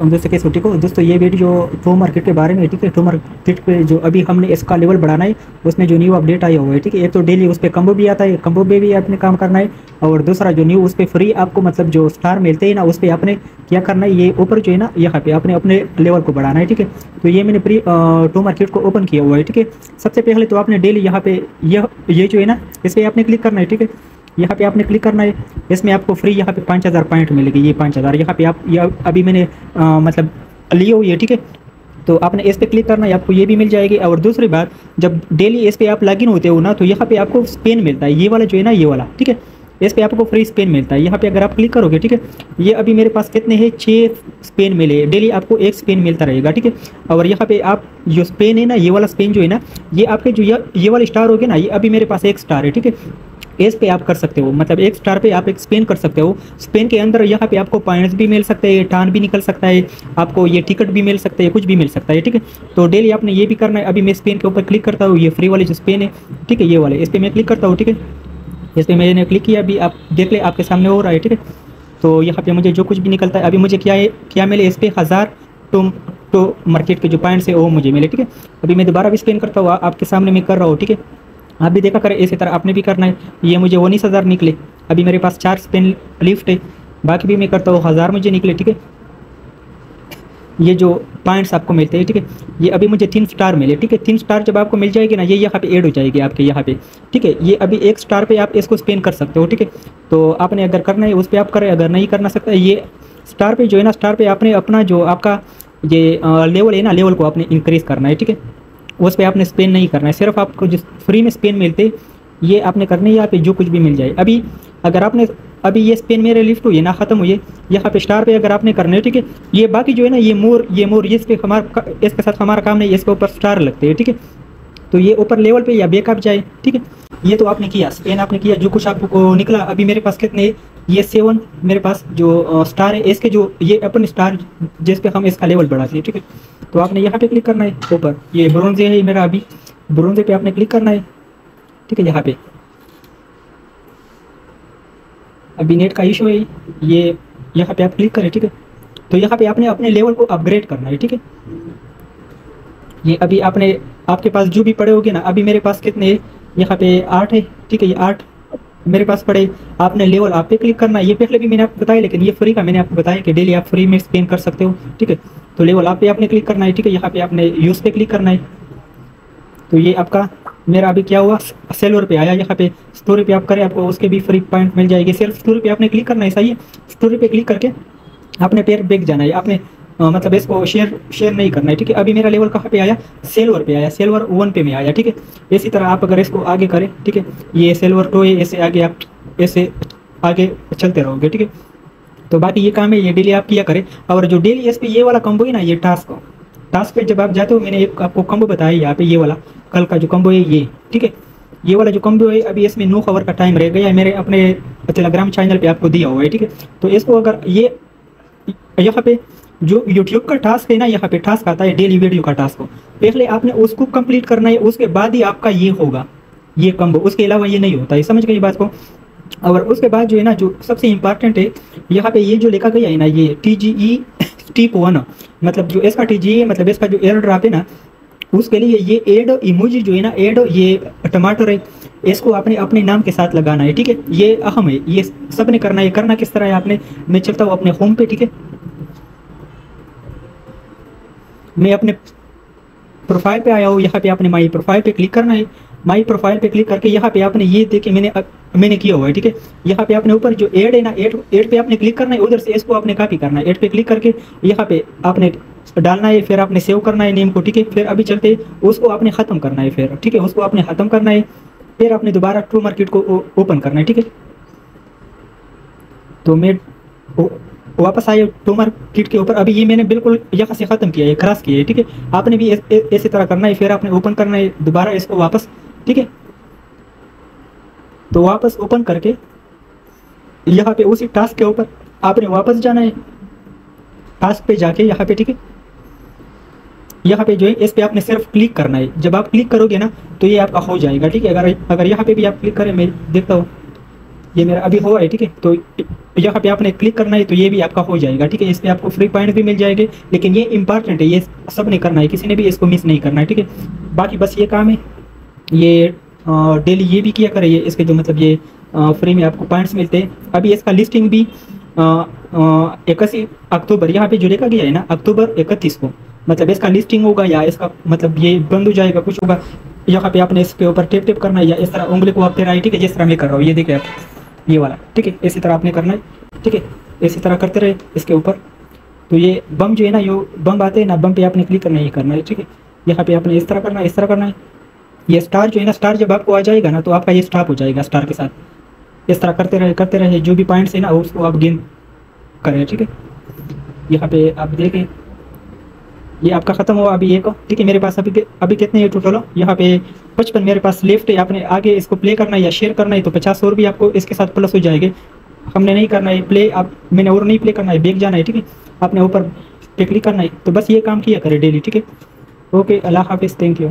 हम दोस्तों ठीक हो दोस्तों, ये वीडियो टो मार्केट के बारे में ठीक है? टो मार्केट पे जो अभी हमने इसका लेवल बढ़ाना है, उसमें जो न्यू अपडेट आया हुआ है, ठीक है? एक तो डेली उस पर कम्बो भी आता है कम्बो पे भी आपने काम करना है, और दूसरा जो न्यू उस पर फ्री आपको मतलब जो स्टार मिलते हैं ना, उस पर आपने क्या करना है, ये ऊपर जो है ना, यहाँ पे आपने अपने लेवल को बढ़ाना है, ठीक है? तो ये मैंने प्री टो मार्केट को ओपन किया हुआ है, ठीक है? सबसे पहले तो आपने डेली यहाँ पे यह, ये जो है ना, इस पर आपने क्लिक करना है, ठीक है? यहाँ पे आपने क्लिक करना है इसमें आपको फ्री यहाँ पे पाँच हज़ार पॉइंट मिलेगी ये पाँच हज़ार। यहाँ पे आप ये अभी मैंने आ, मतलब लिए हुई है ठीक है? तो आपने इस पर क्लिक करना है आपको ये भी मिल जाएगी। और दूसरी बात जब डेली इस पर आप लॉगिन होते हो ना तो यहाँ पे आपको पेन मिलता है ये वाला जो है ना ये वाला ठीक है? इस पर आपको फ्री स्पेन मिलता है। यहाँ पे अगर आप क्लिक करोगे, ठीक है, ये अभी मेरे पास कितने हैं? छः स्पेन मिले। डेली आपको एक स्पेन मिलता रहेगा, ठीक है? और यहाँ पे आप जो स्पेन है ना, ये वाला स्पेन जो है ना, ये आपके जो ये वाले स्टार हो गए ना, ये अभी मेरे पास एक स्टार है, ठीक है? एज पे आप कर सकते हो। मतलब एक स्टार पे आप एक स्पेन कर सकते हो। स्पेन के अंदर यहाँ पे आपको पॉइंट्स भी मिल सकते हैं टान भी निकल सकता है, आपको ये टिकट भी मिल सकता है, कुछ भी मिल सकता है, ठीक है? तो डेली आपने ये भी करना है। अभी मैं स्पेन के ऊपर क्लिक करता हूँ, ये फ्री वाले जो स्पेन है, ठीक है, ये वाले, इस पर मैं क्लिक करता हूँ, ठीक है? पर मैंने क्लिक किया, अभी आप देख ले, आपके सामने हो रहा है, ठीक है? तो यहाँ पे मुझे जो कुछ भी निकलता है, अभी मुझे क्या है, क्या मिले? इस पर हज़ार टो टो मार्केट के जो पॉइंट्स है वो मुझे मिले, ठीक है? अभी मैं दोबारा भी स्पेन करता हूँ आपके सामने मैं कर रहा हूँ, ठीक है? आप भी देखा करें, इसी तरह आपने भी करना है। ये मुझे उन्नीस हज़ार निकले। अभी मेरे पास चार स्पेन लिफ्ट है, बाकी भी मैं करता हूँ, हज़ार मुझे निकले, ठीक है? ये जो पॉइंट्स आपको मिलते हैं, ठीक है? ये अभी मुझे तीन स्टार मिले, ठीक है? तीन स्टार जब आपको मिल जाएगी ना, ये यहाँ पे ऐड हो जाएगी आपके यहाँ पे, ठीक है? ये अभी एक स्टार पे आप इसको स्पेन कर सकते हो, ठीक है? तो आपने अगर करना है, उस पर आप करें, अगर नहीं करना सकता, ये स्टार पे जो है ना स्टार पे आपने अपना जो आपका ये लेवल है ना लेवल को आपने इंक्रीज़ करना है, ठीक है? उस पर आपने स्पेन नहीं करना है, सिर्फ़ आपको जिस फ्री में स्पेन मिलते, ये आपने करना है, यहाँ पे जो कुछ भी मिल जाए। अभी अगर आपने अभी ये स्पेन मेरे लिफ्ट हुई है ना ख़त्म हुई है। यहाँ पे स्टार पे अगर आपने करना है, ठीक है? ये बाकी जो है ना, ये मोर ये मोर इस पे हमारा इसके साथ हमारा काम नहीं, इसके ऊपर स्टार लगते हैं, ठीक है? तो ये ऊपर लेवल पे या बेकअप जाए, ठीक है? ये तो आपने किया स्पेन आपने किया, जो कुछ आपको निकला, अभी मेरे पास कितने ये सेवन मेरे पास जो स्टार है, इसके जो, ये अपन स्टार जिस पे हम इसका लेवल बढ़ाते हैं, ठीक है? तो आपने यहाँ पे क्लिक करना है, ऊपर। ये ब्रोंजे है मेरा अभी। ब्रोंजे पे आपने क्लिक करना है, ठीक है? यहाँ पे। अभी नेट का इशू है ये। यहाँ पे आप क्लिक करें, ठीक है? तो यहाँ पे आपने अपने लेवल को अपग्रेड करना है, ठीक है? ये अभी आपने, आपके पास जो भी पड़े होगे ना, अभी मेरे पास कितने यहाँ पे आठ है, ठीक है? ये आठ मेरे पास पड़े। आपने लेवल आप पे क्लिक करना है। ये पहले भी मैंने आपको बताया, लेकिन ये फ्री का मैंने आपको बताया कि डेली आप फ्री में स्पेन कर सकते हो, ठीक है? तो लेवल आप पे आपने क्लिक करना है, ठीक है? यहाँ पे आपने यूज़ पे क्लिक करना है। तो ये आपका मेरा अभी क्या हुआ? सेलवर पे आया यहाँ पे। स्टोरी पे आप करें आपको उसके भी फ्री पॉइंट मिल जाएगी। सिर्फ़ स्टोरी पे आपने क्लिक करना है सही है? स्टोरी पे क्लिक करके आपने पेयर बैग जाना है। आपने आ, मतलब इसको शेयर शेयर नहीं करना है ठीक है? अभी मेरा लेवल कहाँ पे आया? सेलवर पे आया। सेलवर वन पे में आया ठीक है? इसी तरह आप अगर इसको आगे करें ठीक है? ये सेलवर टू है ऐसे आगे आप ऐसे आगे चलते रहोगे ठीक है? तो बाकी ये काम है ये डेली आप किया करें। और जो डेली इस पे ये वाला कम्बो है ना ये टास्क टास्क पे जब आप जाते हो मैंने एक आपको कम्बो बताया यहाँ पे ये वाला। कल का जो कम्बो है, ये, ठीक है? ये वाला जो कम्बो है, अभी इसमें नौ खबर का टाइम रह गया है मेरे अपने टेलीग्राम चैनल पे आपको दिया हुआ है, ठीक है? तो इसको अगर ये, यहाँ पे जो यूट्यूब का टास्क है ना, यहाँ पे टास्क आता है डेली वीडियो का टास्क पहले आपने उसको कंप्लीट करना है, उसके बाद ही आपका ये होगा, ये कम्बो। उसके अलावा ये नहीं होता है, समझ गई बात को? और उसके बाद जो है ना, जो सबसे इंपॉर्टेंट है, यहाँ पे ये जो लिखा गया है ना, ये टी जी ई टीप वन मतलब जो इसका टी जी मतलब इसका जो एयर ड्राप है ना उसके लिए ये एड इमोजी जो है ना, एड ये टमाटर है, इसको आपने अपने नाम के साथ लगाना है, ठीक है? ये अहम है, ये सबने करना है करना किस तरह है आपने? मैं चलता हूँ अपने होम पे, ठीक है? मैं अपने प्रोफ़ाइल पे आया हूँ, यहाँ पे आपने माई प्रोफ़ाइल पे क्लिक करना है। माई प्रोफ़ाइल पे क्लिक करके यहाँ पे आपने ये देखे मैंने मैंने किया हुआ है, ठीक है? यहाँ पे आपने ऊपर जो एड है ना एड एड पे आपने क्लिक करना है, उधर से इसको आपने कॉपी करना है एड पे क्लिक करके यहाँ पे आपने डालना है, फिर आपने सेव करना है नेम को, ठीक है? फिर अभी चलते उसको आपने ख़त्म करना है फिर, ठीक है? उसको आपने ख़त्म करना है, फिर आपने दोबारा ट्रू मार्केट को ओपन करना है, ठीक है? तो मैं वापस आए टू मार्केट के ऊपर, अभी ये मैंने बिल्कुल यहाँ से ख़त्म किया है क्रॉस किया है, ठीक है? आपने भी ऐसी तरह करना है, फिर आपने ओपन करना है, दोबारा इसको वापस, ठीक है? तो वापस ओपन करके, यहाँ पे उसी टास्क के ऊपर आपने वापस जाना है टास्क पे जाके यहाँ पे, ठीक है? यहाँ पे जो है, इस पे आपने सिर्फ़ क्लिक करना है। जब आप क्लिक करोगे ना तो ये आपका हो जाएगा, ठीक है? अगर अगर यहाँ पे भी आप क्लिक करें, मैं देखता हूँ। ये मेरा अभी हुआ है, ठीक है? तो यहाँ पे आपने क्लिक करना है तो ये भी आपका हो जाएगा, ठीक है? इस पर आपको फ्री पॉइंट भी मिल जाएँगे, लेकिन ये इंपॉर्टेंट है, ये सब नहीं करना है, किसी ने भी इसको मिस नहीं करना है, ठीक है? बाकी बस ये काम है। ये डेली ये भी किया करें, ये इसके जो मतलब ये फ्री में आपको पॉइंट्स मिलते हैं। अभी इसका लिस्टिंग भी इक्कीस अक्टूबर, यहाँ पे जो लिखा गया है ना, अक्टूबर इकतीस को। मतलब इसका लिस्टिंग होगा या इसका मतलब ये बंद हो जाएगा, कुछ होगा, यहाँ पे आपने इसके ऊपर टेप टेप करना है या इस तरह उंगली को आप फिर ठीक है, जिस तरह मैं कर रहा हूँ, ये देखिए आप, ये वाला, ठीक है, इसी तरह आपने करना है, ठीक है, इसी तरह करते रहे इसके ऊपर। तो ये बम जो है ना, ये बम आते हैं ना, बम पे आपने क्लिक करना है करना है, ठीक है, यहाँ पे आपने इस तरह करना है, इस तरह करना है। ये स्टार जो है ना स्टार जब आपको आ जाएगा ना तो आपका ये स्टॉप हो जाएगा स्टार के साथ। इस तरह करते रहे करते रहे, जो भी पॉइंट्स है ना, उसको आप गेन करें, ठीक है। यहाँ पे आप देखें ये आपका ख़त्म हुआ अभी एक ठीक है, मेरे पास अभी अभी कितने ये टोटल हो यहाँ पे पचपन, मेरे पास लेफ़्ट है। आपने आगे इसको प्ले करना है या शेयर करना है तो पचास और भी आपको इसके साथ प्लस हो जाएँगे। हमने नहीं करना है प्ले आप मैंने और नहीं प्ले करना है। बैग जाना है, ठीक है? आपने ऊपर पे क्लिक करना है। तो बस ये काम किया करें डेली ठीक है? ओके अल्लाह हाफिज़। Thank you